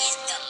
Listo.